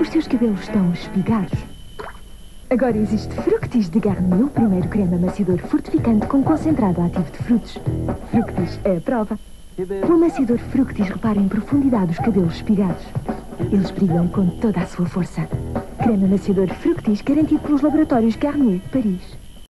Os seus cabelos estão espigados. Agora existe Fructis de Garnier, o primeiro creme amaciador fortificante com concentrado ativo de frutos. Fructis é a prova. O amaciador Fructis repara em profundidade os cabelos espigados. Eles brilham com toda a sua força. Creme amaciador Fructis garantido pelos laboratórios Garnier, Paris.